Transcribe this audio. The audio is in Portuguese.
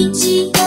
limite.